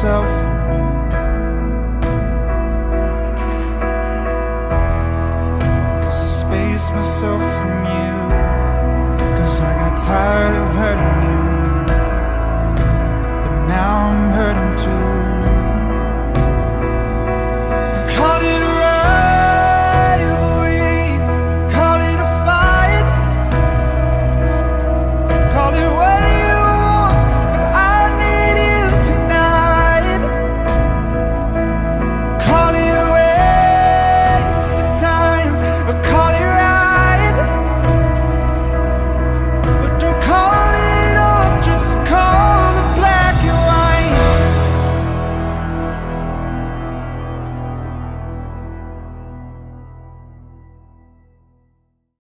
myself. Cause I space myself from you. Cause I got tired of hurting you.